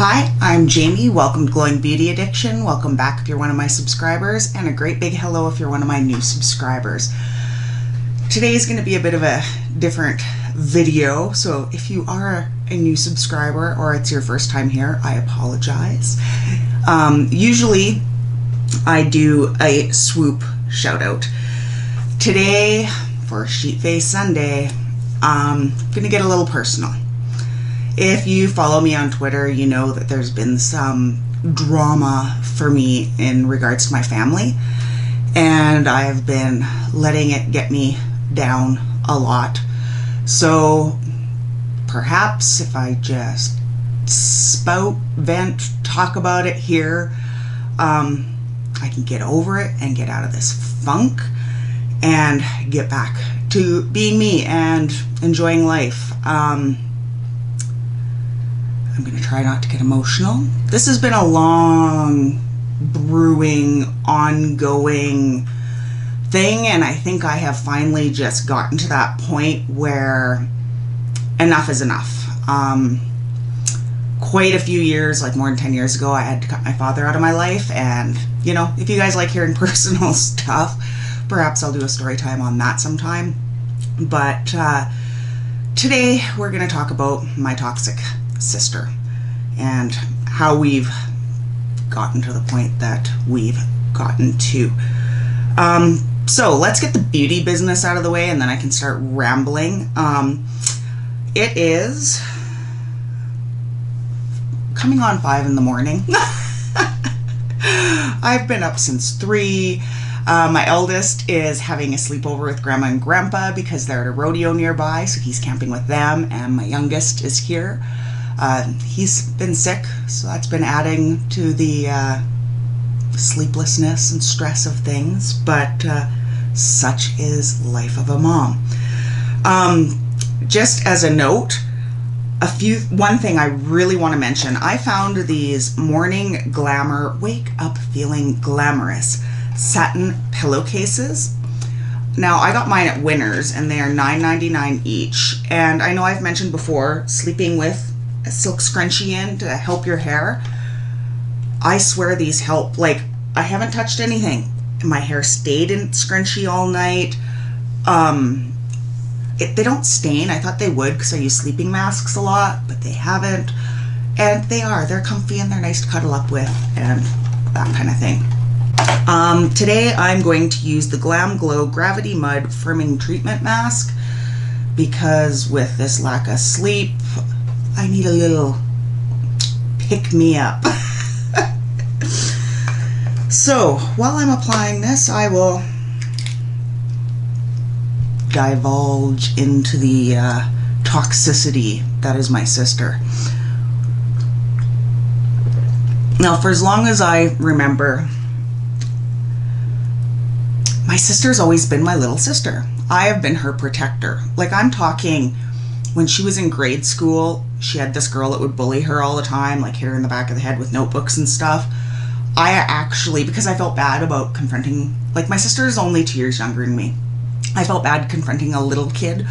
Hi, I'm Jamie. Welcome to Glowing Beauty Addiction. Welcome back if you're one of my subscribers, and a great big hello if you're one of my new subscribers. Today is going to be a bit of a different video, so if you are a new subscriber or it's your first time here, I apologize. Um, usually, I do a swoop shout out. Today, for Sheet Face Sunday, I'm going to get a little personal. If you follow me on Twitter, you know that there's been some drama for me in regards to my family, and I've been letting it get me down a lot. So perhaps if I just spout, vent, talk about it here, um, I can get over it and get out of this funk and get back to being me and enjoying life. Um, I'm going to try not to get emotional. This has been a long, brewing, ongoing thing, and I think I have finally just gotten to that point where enough is enough. Um, quite a few years, like more than 10 years ago, I had to cut my father out of my life, and you know, if you guys like hearing personal stuff, perhaps I'll do a story time on that sometime. But uh, today we're going to talk about my toxic sister and how we've gotten to the point that we've gotten to. Um, so let's get the beauty business out of the way and then I can start rambling. Um, it is coming on five in the morning. I've been up since three. Uh, my eldest is having a sleepover with grandma and grandpa because they're at a rodeo nearby, so he's camping with them. And my youngest is here. Uh, he's been sick, so that's been adding to the uh, sleeplessness and stress of things. But uh, such is life of a mom. Um, just as a note, a few one thing I really want to mention. I found these morning glamour wake up feeling glamorous satin pillowcases. Now I got mine at Winners and they are $9.99 each. And I know I've mentioned before sleeping with a silk scrunchie in to help your hair. I swear these help. Like I haven't touched anything. My hair stayed in scrunchie all night. Um, it, they don't stain. I thought they would because I use sleeping masks a lot, but they haven't. And they are. They're comfy and they're nice to cuddle up with and that kind of thing. Um, today I'm going to use the Glam Glow Gravity Mud Firming Treatment Mask because with this lack of sleep, I need a little pick me up. so while I'm applying this, I will divulge into the uh, toxicity that is my sister. Now, for as long as I remember, my sister's always been my little sister. I have been her protector. Like, I'm talking when she was in grade school, she had this girl that would bully her all the time, like hit her in the back of the head with notebooks and stuff. I actually, because I felt bad about confronting, like, my sister is only two years younger than me. I felt bad confronting a little kid.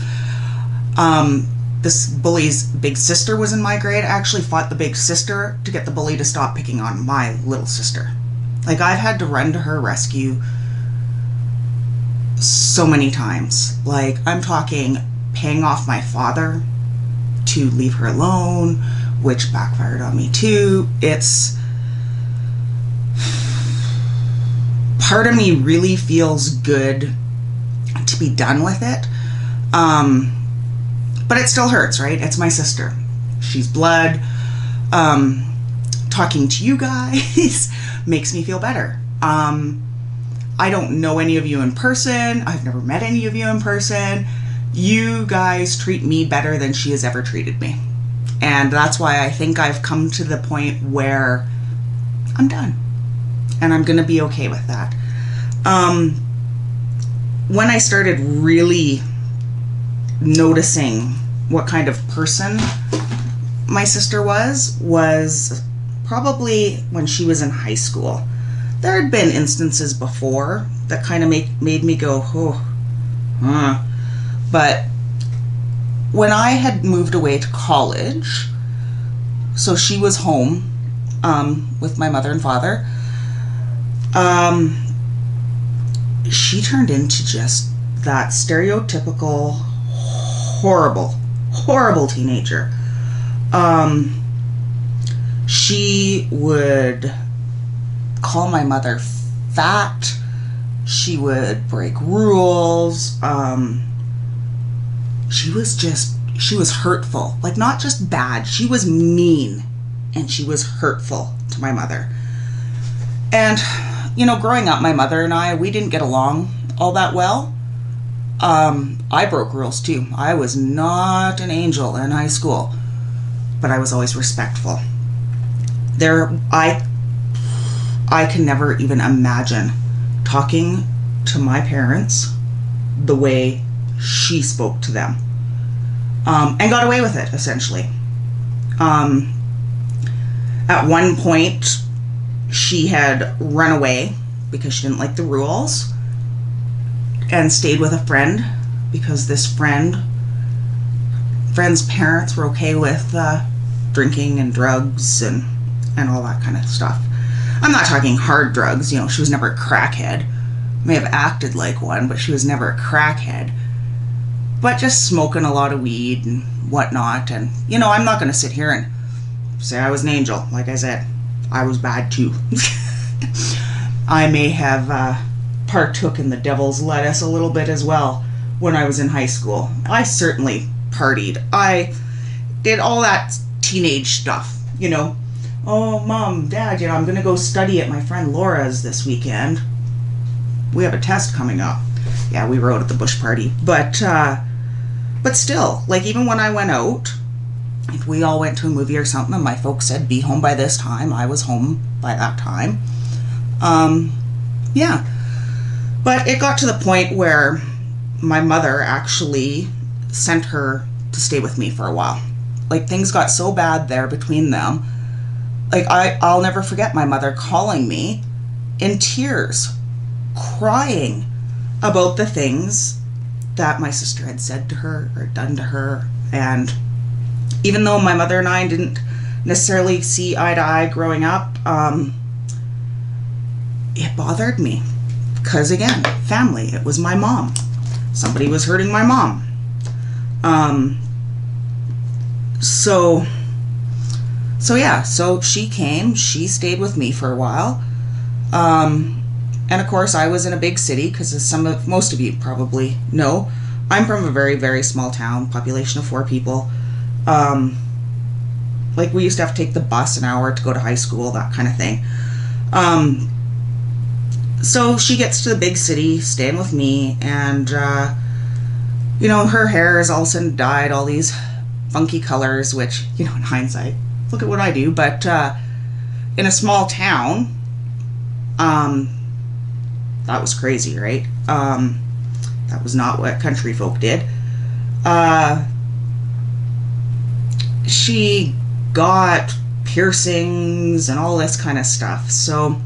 Um, this bully's big sister was in my grade. I actually fought the big sister to get the bully to stop picking on my little sister. Like, I've had to run to her rescue so many times. Like, I'm talking paying off my father to leave her alone, which backfired on me too. It's. Part of me really feels good to be done with it. Um, but it still hurts, right? It's my sister. She's blood. Um, talking to you guys makes me feel better. Um, I don't know any of you in person. I've never met any of you in person. You guys treat me better than she has ever treated me. And that's why I think I've come to the point where I'm done. And I'm going to be okay with that. Um, when I started really noticing what kind of person my sister was, was probably when she was in high school. There had been instances before that kind of made, made me go, oh, huh. But when I had moved away to college, so she was home um, with my mother and father. Um, she turned into just that stereotypical, horrible, horrible teenager. Um, she would call my mother fat. She would break rules. Um, she was just, she was hurtful. Like, not just bad, she was mean and she was hurtful to my mother. And, you know, growing up, my mother and I, we didn't get along all that well. Um, I broke rules too. I was not an angel in high school, but I was always respectful. There, I, I can never even imagine talking to my parents the way she spoke to them, um, and got away with it essentially. Um, at one point, she had run away because she didn't like the rules and stayed with a friend because this friend friend's parents were okay with uh, drinking and drugs and and all that kind of stuff. I'm not talking hard drugs, you know, she was never a crackhead. May have acted like one, but she was never a crackhead. But just smoking a lot of weed and whatnot. And, you know, I'm not going to sit here and say I was an angel. Like I said, I was bad too. I may have uh, partook in the devil's lettuce a little bit as well when I was in high school. I certainly partied. I did all that teenage stuff, you know. Oh, mom, dad, you know, I'm going to go study at my friend Laura's this weekend. We have a test coming up. Yeah, we rode at the bush party. But, uh, but still, like, even when I went out, if we all went to a movie or something and my folks said, be home by this time, I was home by that time. Um, yeah. But it got to the point where my mother actually sent her to stay with me for a while. Like things got so bad there between them. Like I I'll never forget my mother calling me in tears, crying about the things that my sister had said to her or done to her and even though my mother and I didn't necessarily see eye to eye growing up, um, it bothered me because again, family. It was my mom. Somebody was hurting my mom. Um, so, so yeah, so she came. She stayed with me for a while. Um, and of course, I was in a big city because, as some of most of you probably know, I'm from a very very small town, population of four people. Um, like we used to have to take the bus an hour to go to high school, that kind of thing. Um, so she gets to the big city, staying with me, and uh, you know her hair is all of a sudden dyed all these funky colors, which you know in hindsight, look at what I do. But uh, in a small town, um, that was crazy, right? Um, that was not what country folk did. Uh, she got piercings and all this kind of stuff. So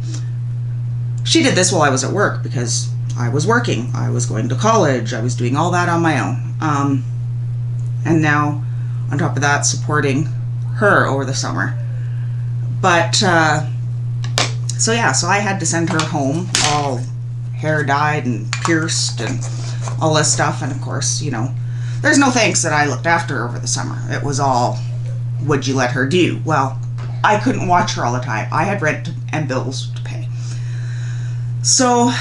she did this while I was at work because I was working. I was going to college. I was doing all that on my own. Um, and now, on top of that, supporting her over the summer. But, uh, so yeah, so I had to send her home all hair dyed and pierced and all this stuff. And of course, you know, there's no thanks that I looked after over the summer. It was all, would you let her do? Well, I couldn't watch her all the time. I had rent and bills to pay. So,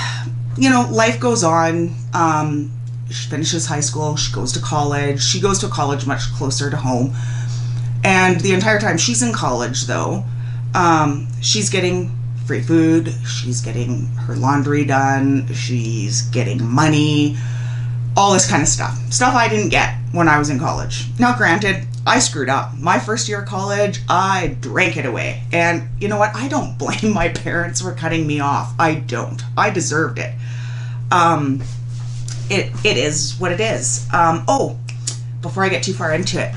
you know, life goes on. Um, she finishes high school, she goes to college. She goes to college much closer to home. And the entire time she's in college, though, um, she's getting free food, she's getting her laundry done, she's getting money, all this kind of stuff. Stuff I didn't get when I was in college. Now, granted, I screwed up. My first year of college, I drank it away. And you know what? I don't blame my parents for cutting me off. I don't. I deserved it. Um, it, it is what it is. Um, oh, before I get too far into it,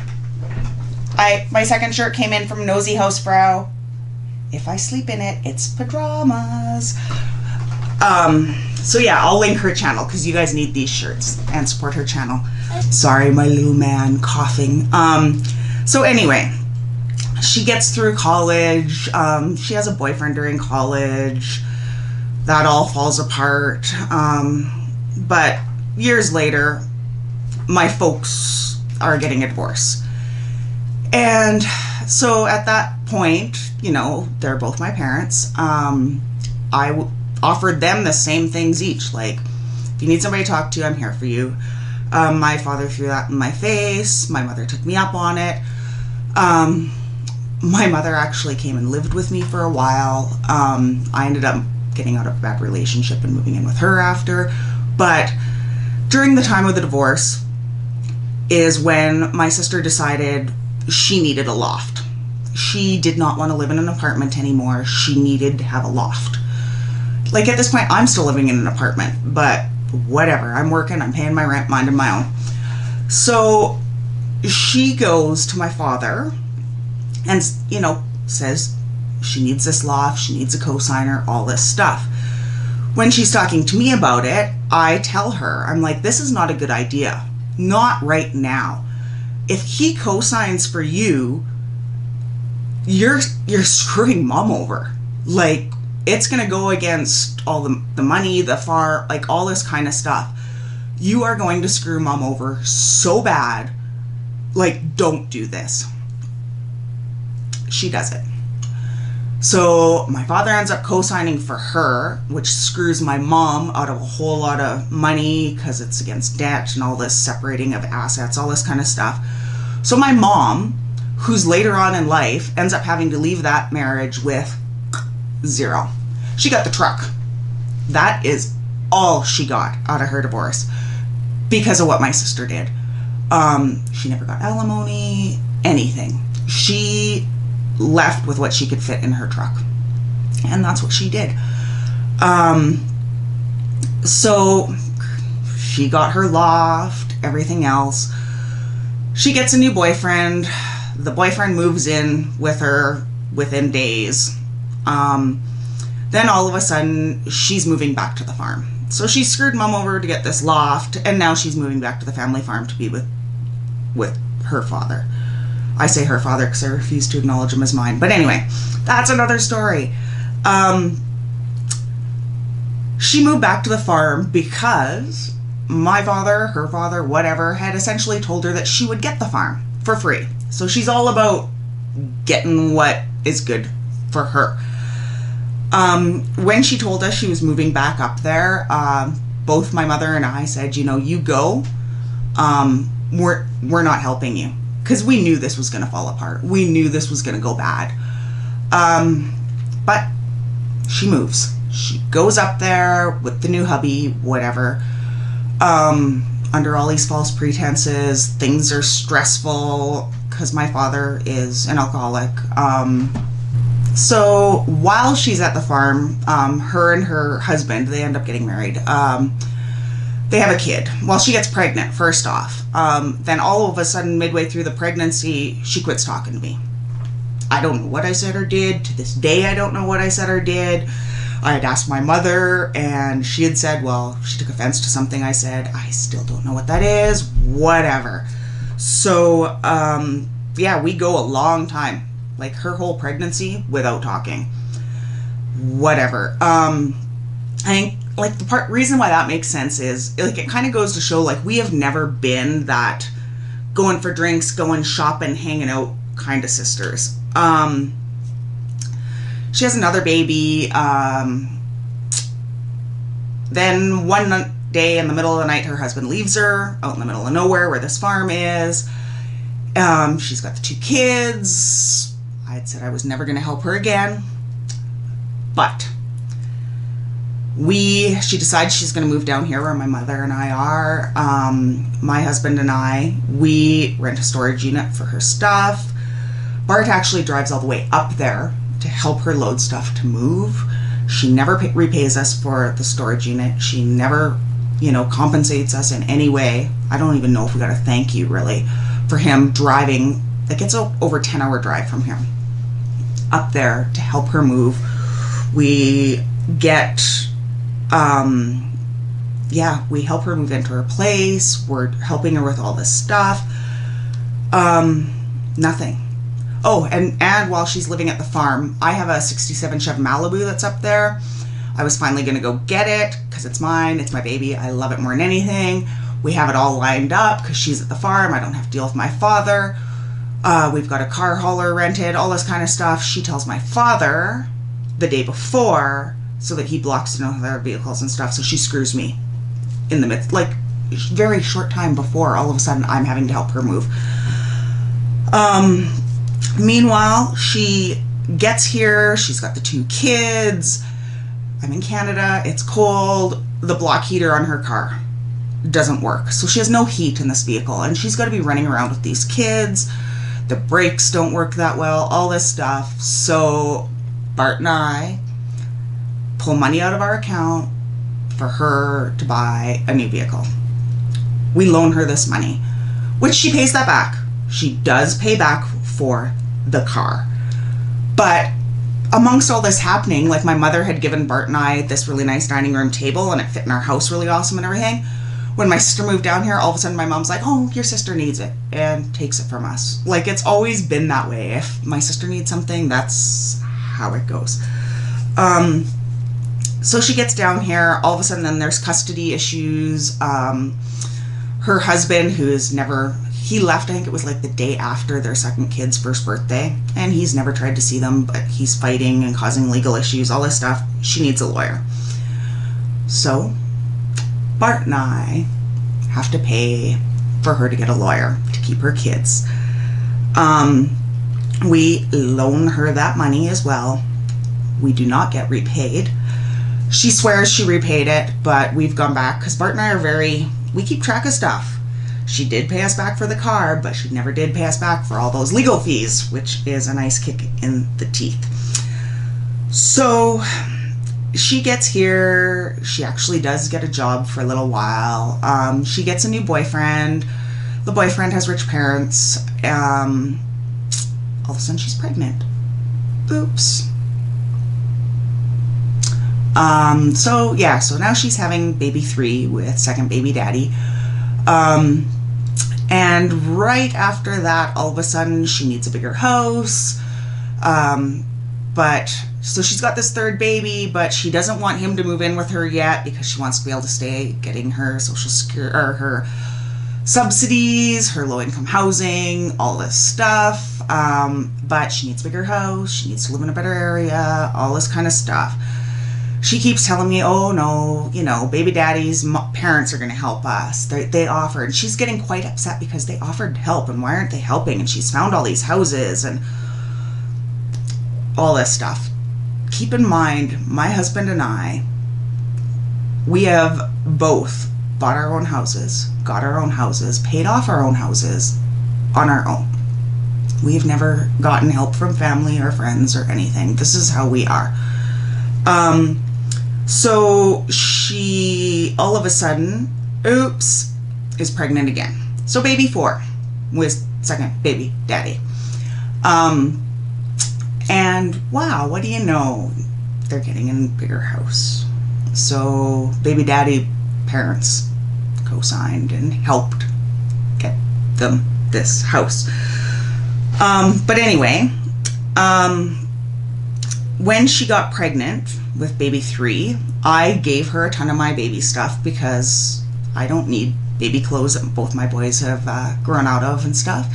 I my second shirt came in from Nosy Hausfrau. If I sleep in it, it's pajamas. Um, so yeah, I'll link her channel because you guys need these shirts and support her channel. Sorry, my little man coughing. Um, so anyway, she gets through college. Um, she has a boyfriend during college. That all falls apart. Um, but years later, my folks are getting a divorce. And so at that point, you know, they're both my parents. Um, I w- offered them the same things each. Like, if you need somebody to talk to, I'm here for you. Um, my father threw that in my face. My mother took me up on it. Um, my mother actually came and lived with me for a while. Um, I ended up getting out of bad relationship and moving in with her after. But during the time of the divorce is when my sister decided she needed a loft. She did not want to live in an apartment anymore. She needed to have a loft. Like at this point, I'm still living in an apartment, but whatever. I'm working, I'm paying my rent, minding my own. So she goes to my father and, you know, says she needs this loft, she needs a cosigner, all this stuff. When she's talking to me about it, I tell her, I'm like, this is not a good idea. Not right now. If he cosigns for you, you're you're screwing mom over. Like it's gonna go against all the the money, the far, like all this kind of stuff. You are going to screw mom over so bad. Like, don't do this. She does it. So my father ends up co-signing for her, which screws my mom out of a whole lot of money because it's against debt and all this separating of assets, all this kind of stuff. So my mom, who's later on in life, ends up having to leave that marriage with zero. She got the truck. That is all she got out of her divorce because of what my sister did. Um, she never got alimony, anything. She left with what she could fit in her truck. And that's what she did. Um, so she got her loft, everything else. She gets a new boyfriend. The boyfriend moves in with her within days. Um, then all of a sudden, she's moving back to the farm. So she screwed mom over to get this loft, and now she's moving back to the family farm to be with with her father. I say her father because I refuse to acknowledge him as mine. But anyway, that's another story. Um, she moved back to the farm because my father, her father, whatever, had essentially told her that she would get the farm for free. So she's all about getting what is good for her. Um, when she told us she was moving back up there, um, both my mother and I said, you know, you go. Um, we're we're not helping you because we knew this was going to fall apart. We knew this was going to go bad. Um, but she moves. She goes up there with the new hubby, whatever. Um, under all these false pretenses, things are stressful because my father is an alcoholic. Um, so while she's at the farm, um, her and her husband, they end up getting married. Um, they have a kid. Well, she gets pregnant, first off. Um, then all of a sudden, midway through the pregnancy, she quits talking to me. I don't know what I said or did. To this day, I don't know what I said or did. I had asked my mother, and she had said, well, she took offense to something I said. I still don't know what that is. Whatever. So, um, yeah, we go a long time like her whole pregnancy without talking. Whatever. Um, I think like the part reason why that makes sense is like it kind of goes to show like we have never been that going for drinks, going shopping, hanging out kind of sisters. Um, she has another baby. Um, then one day in the middle of the night, her husband leaves her out in the middle of nowhere where this farm is. Um, she's got the two kids I had said I was never going to help her again. But we, she decides she's going to move down here where my mother and I are. Um, my husband and I, we rent a storage unit for her stuff. Bart actually drives all the way up there to help her load stuff to move. She never pay, repays us for the storage unit. She never, you know, compensates us in any way. I don't even know if we got a thank you really for him driving. Like it's a over 10 hour drive from here up there to help her move. We get, um, yeah, we help her move into her place. We're helping her with all this stuff. Um, nothing. Oh, and and while she's living at the farm, I have a '67 Chev Malibu that's up there. I was finally gonna go get it because it's mine. It's my baby. I love it more than anything. We have it all lined up because she's at the farm. I don't have to deal with my father. Uh, we've got a car hauler rented, all this kind of stuff. She tells my father the day before so that he blocks in other vehicles and stuff. So she screws me in the midst, like very short time before. All of a sudden, I'm having to help her move. Um, meanwhile, she gets here. She's got the two kids. I'm in Canada. It's cold. The block heater on her car doesn't work. So she has no heat in this vehicle and she's got to be running around with these kids. The brakes don't work that well, all this stuff. So Bart and I pull money out of our account for her to buy a new vehicle. We loan her this money, which she pays that back. She does pay back for the car. But amongst all this happening, like my mother had given Bart and I this really nice dining room table and it fit in our house really awesome and everything. When my sister moved down here, all of a sudden my mom's like, Oh, your sister needs it and takes it from us. Like it's always been that way. If my sister needs something, that's how it goes. Um, so she gets down here, all of a sudden then there's custody issues. Um, her husband, who is never he left i think it was like the day after their second kid's first birthday and he's never tried to see them but he's fighting and causing legal issues all this stuff. She needs a lawyer. So bart and i have to pay for her to get a lawyer to keep her kids. Um, we loan her that money as well. We do not get repaid. She swears she repaid it but we've gone back because bart and i are very we keep track of stuff she did pay us back for the car, but she never did pay us back for all those legal fees, which is a nice kick in the teeth. So she gets here. She actually does get a job for a little while. Um, she gets a new boyfriend. The boyfriend has rich parents. Um, all of a sudden, she's pregnant. Oops. Um, so yeah, so now she's having baby three with second baby daddy. Um, and right after that, all of a sudden, she needs a bigger house. Um, but so she's got this third baby, but she doesn't want him to move in with her yet because she wants to be able to stay getting her social security or her subsidies, her low income housing, all this stuff. Um, but she needs a bigger house. She needs to live in a better area, all this kind of stuff she keeps telling me, oh no, you know, baby daddy's parents are going to help us. They, they offered. She's getting quite upset because they offered help and why aren't they helping? And she's found all these houses and all this stuff. Keep in mind, my husband and I, we have both bought our own houses, got our own houses, paid off our own houses on our own. We've never gotten help from family or friends or anything. This is how we are. Um, so she all of a sudden, oops, is pregnant again. So baby four with second baby daddy. Um, and wow, what do you know? They're getting a bigger house. So baby daddy parents co-signed and helped get them this house. Um, but anyway, um, when she got pregnant with baby three, I gave her a ton of my baby stuff because I don't need baby clothes that both my boys have uh, grown out of and stuff.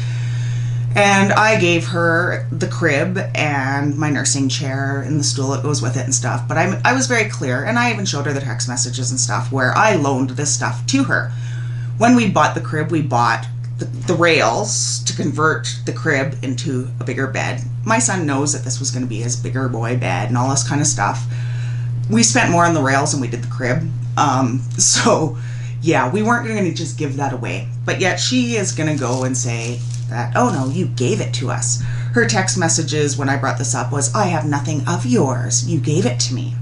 And I gave her the crib and my nursing chair and the stool that goes with it and stuff. But I, I was very clear, and I even showed her the text messages and stuff where I loaned this stuff to her. When we bought the crib, we bought the, the rails to convert the crib into a bigger bed. My son knows that this was going to be his bigger boy bed and all this kind of stuff. We spent more on the rails than we did the crib. Um, so, yeah, we weren't going to just give that away. But yet she is going to go and say that, oh no, you gave it to us. Her text messages when I brought this up was, I have nothing of yours. You gave it to me.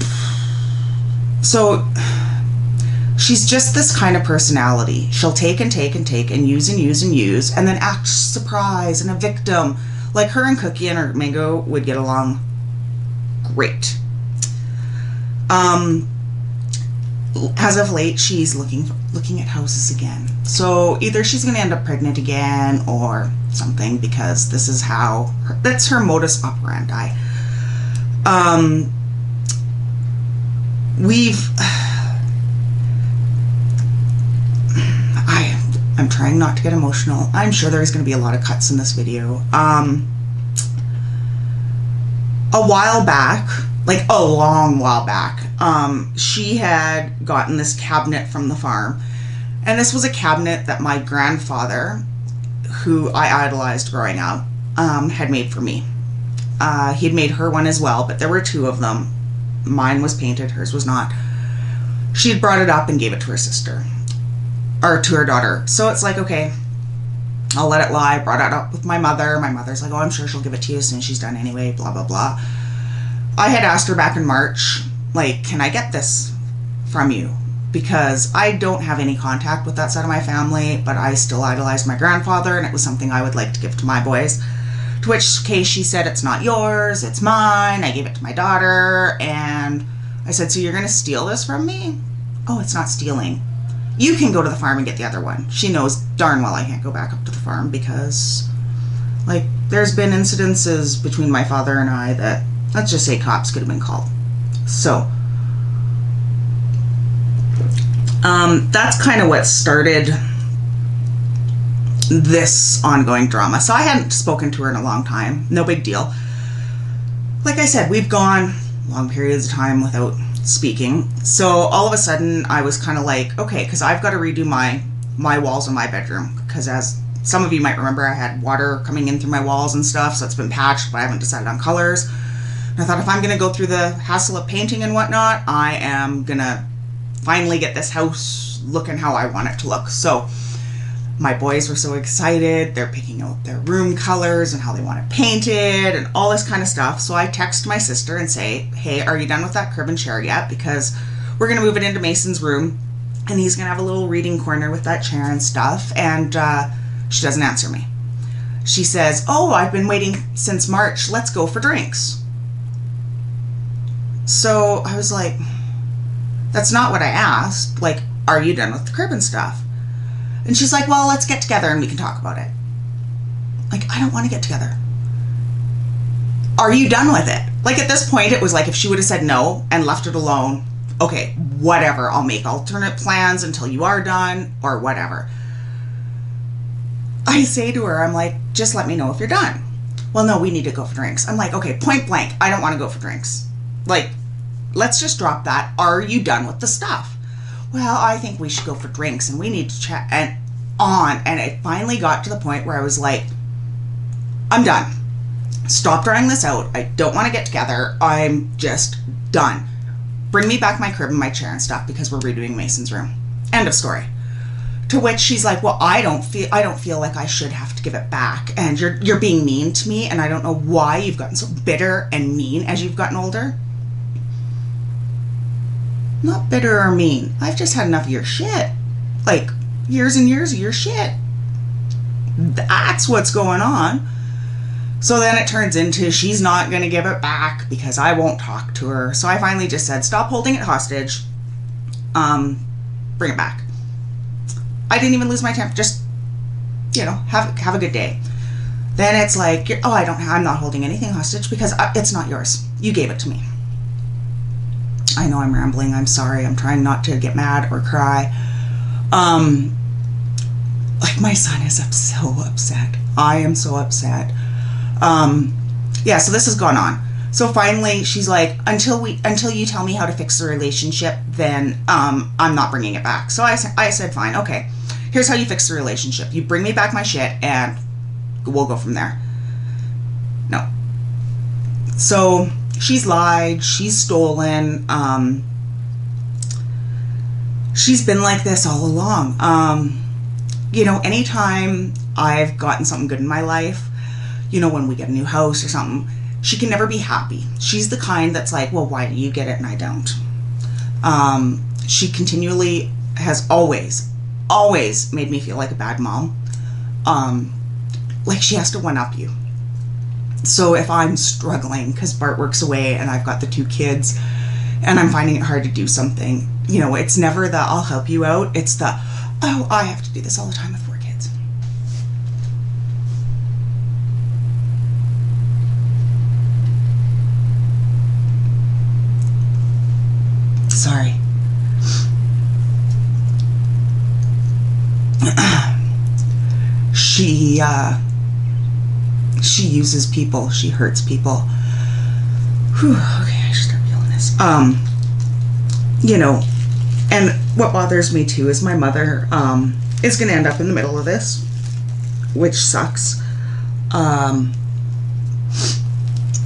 So she's just this kind of personality. She'll take and take and take and use and use and use and then act surprised and a victim. Like her and Cookie and her Mango would get along great. Um, as of late, she's looking looking at houses again. So either she's going to end up pregnant again or something because this is how her, that's her modus operandi. Um, we've I I'm trying not to get emotional. I'm sure there's going to be a lot of cuts in this video. Um, a while back, like a long while back, um, she had gotten this cabinet from the farm. And this was a cabinet that my grandfather, who I idolized growing up, um, had made for me. Uh, he had made her one as well, but there were two of them. Mine was painted, hers was not. She had brought it up and gave it to her sister, or to her daughter. So it's like, okay, I'll let it lie. Brought it up with my mother. My mother's like, oh, I'm sure she'll give it to you as soon as she's done anyway, blah, blah, blah. I had asked her back in March, like, can I get this from you? Because I don't have any contact with that side of my family, but I still idolized my grandfather, and it was something I would like to give to my boys. To which case she said, It's not yours, it's mine. I gave it to my daughter. And I said, So you're going to steal this from me? Oh, it's not stealing. You can go to the farm and get the other one. She knows darn well I can't go back up to the farm because, like, there's been incidences between my father and I that, let's just say, cops could have been called. So, um, that's kind of what started this ongoing drama. So I hadn't spoken to her in a long time. No big deal. Like I said, we've gone long periods of time without speaking. So all of a sudden, I was kind of like, okay, because I've got to redo my my walls in my bedroom because as some of you might remember, I had water coming in through my walls and stuff, so it's been patched, but I haven't decided on colors. And I thought if I'm going to go through the hassle of painting and whatnot, I am going to finally get this house looking how I want it to look. So my boys were so excited. They're picking out their room colors and how they want it painted and all this kind of stuff. So I text my sister and say, Hey, are you done with that crib and chair yet? Because we're going to move it into Mason's room and he's going to have a little reading corner with that chair and stuff. And uh, she doesn't answer me. She says, Oh, I've been waiting since March. Let's go for drinks. So I was like, That's not what I asked. Like, are you done with the crib and stuff? And she's like, well, let's get together and we can talk about it. Like, I don't want to get together. Are you done with it? Like, at this point, it was like if she would have said no and left it alone, okay, whatever, I'll make alternate plans until you are done or whatever. I say to her, I'm like, just let me know if you're done. Well, no, we need to go for drinks. I'm like, okay, point blank, I don't want to go for drinks. Like, let's just drop that. Are you done with the stuff? Well, I think we should go for drinks and we need to chat and on. And it finally got to the point where I was like, I'm done. Stop drawing this out. I don't want to get together. I'm just done. Bring me back my crib and my chair and stuff because we're redoing Mason's room. End of story. To which she's like, "Well, I don't feel I don't feel like I should have to give it back, and you're you're being mean to me, and I don't know why you've gotten so bitter and mean as you've gotten older." Not bitter or mean. I've just had enough of your shit. Like, years and years of your shit. That's what's going on. So then it turns into she's not going to give it back because I won't talk to her. So I finally just said, stop holding it hostage. Um, bring it back. I didn't even lose my temper. Just, you know, have have a good day. Then it's like, oh, I don't. I'm not holding anything hostage because uh, it's not yours. You gave it to me. I know I'm rambling. I'm sorry. I'm trying not to get mad or cry. Um, like my son is up so upset. I am so upset. Um, yeah. So this has gone on. So finally, she's like, until we, until you tell me how to fix the relationship, then um, I'm not bringing it back. So I, said I said, fine, okay. Here's how you fix the relationship. You bring me back my shit, and we'll go from there. No. So she's lied, she's stolen. Um, she's been like this all along. Um, you know, anytime I've gotten something good in my life, you know, when we get a new house or something, she can never be happy. She's the kind that's like, well, why do you get it and I don't? Um, she continually has always, always made me feel like a bad mom. Um, like she has to one up you so if I'm struggling because Bart works away and I've got the two kids and I'm finding it hard to do something, you know, it's never the I'll help you out. It's the oh, I have to do this all the time with four kids. Sorry. she uh she uses people. She hurts people. Whew, okay, I should start feeling this. Um, you know, and what bothers me too is my mother um, is going to end up in the middle of this, which sucks. Um,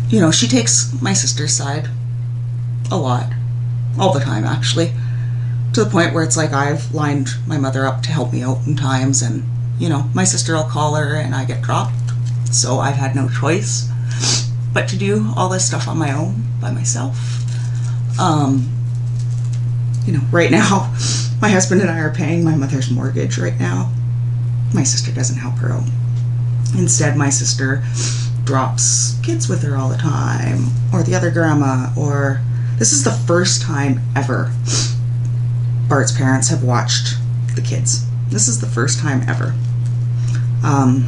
you know, she takes my sister's side a lot, all the time actually, to the point where it's like I've lined my mother up to help me out in times, and you know, my sister will call her and I get dropped so I've had no choice but to do all this stuff on my own by myself. Um, you know, right now, my husband and I are paying my mother's mortgage right now. My sister doesn't help her out. Instead, my sister drops kids with her all the time, or the other grandma, or this is the first time ever Bart's parents have watched the kids. This is the first time ever. Um,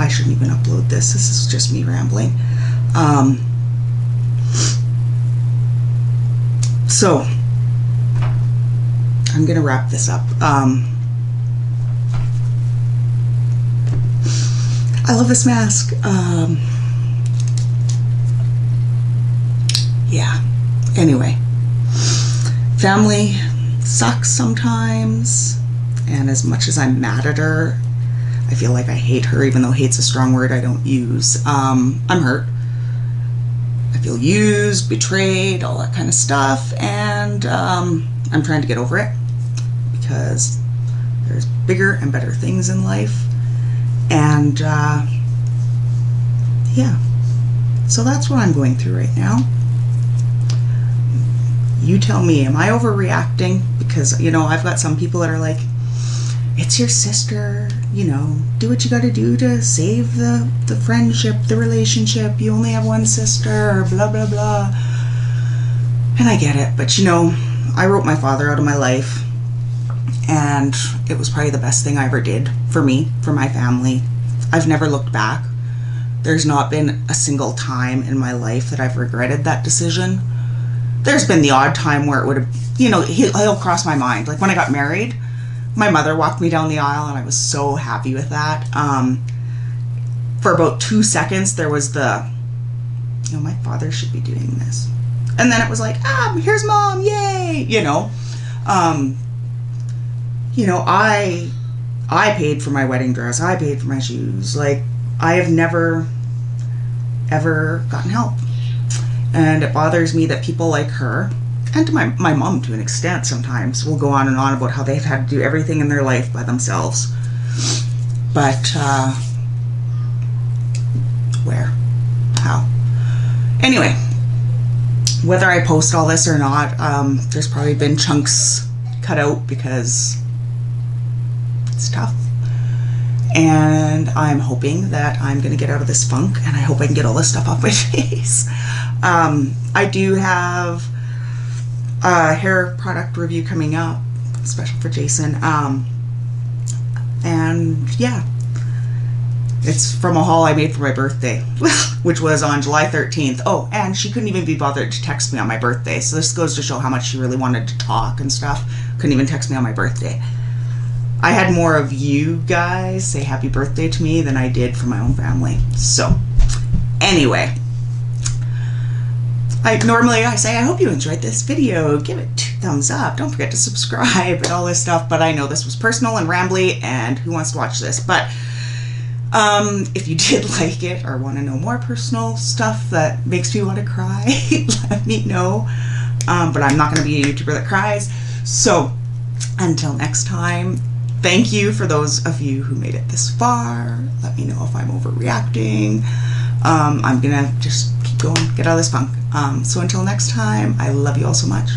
I shouldn't even upload this. This is just me rambling. Um, so, I'm going to wrap this up. Um, I love this mask. Um, yeah. Anyway, family sucks sometimes. And as much as I'm mad at her, I feel like I hate her, even though hate's a strong word I don't use. Um, I'm hurt. I feel used, betrayed, all that kind of stuff, and um, I'm trying to get over it because there's bigger and better things in life. And uh, yeah, so that's what I'm going through right now. You tell me, am I overreacting? Because, you know, I've got some people that are like, it's your sister, you know, do what you got to do to save the, the friendship, the relationship. You only have one sister, blah, blah, blah. And I get it, but you know, I wrote my father out of my life, and it was probably the best thing I ever did for me, for my family. I've never looked back. There's not been a single time in my life that I've regretted that decision. There's been the odd time where it would have, you know, he'll cross my mind. Like when I got married, my mother walked me down the aisle and I was so happy with that. Um, for about two seconds, there was the, you know, my father should be doing this. And then it was like, ah, here's mom, yay, you know. Um, you know, I, I paid for my wedding dress. I paid for my shoes. Like, I have never, ever gotten help. And it bothers me that people like her and to my, my mom to an extent sometimes will go on and on about how they've had to do everything in their life by themselves. But, uh, where? How? Anyway, whether I post all this or not, um, there's probably been chunks cut out because it's tough. And I'm hoping that I'm going to get out of this funk and I hope I can get all this stuff off my face. Um, I do have uh, hair product review coming up, special for Jason. Um, and yeah, it's from a haul I made for my birthday, which was on July 13th. Oh, and she couldn't even be bothered to text me on my birthday. So this goes to show how much she really wanted to talk and stuff. Couldn't even text me on my birthday. I had more of you guys say happy birthday to me than I did for my own family. So, anyway, I normally I say I hope you enjoyed this video. Give it two thumbs up. Don't forget to subscribe and all this stuff. But I know this was personal and rambly, and who wants to watch this? But um, if you did like it or want to know more personal stuff that makes me want to cry, let me know. Um, but I'm not going to be a YouTuber that cries. So until next time, thank you for those of you who made it this far. Let me know if I'm overreacting. Um, I'm gonna just keep going, get out of this funk. Um, so until next time, I love you all so much.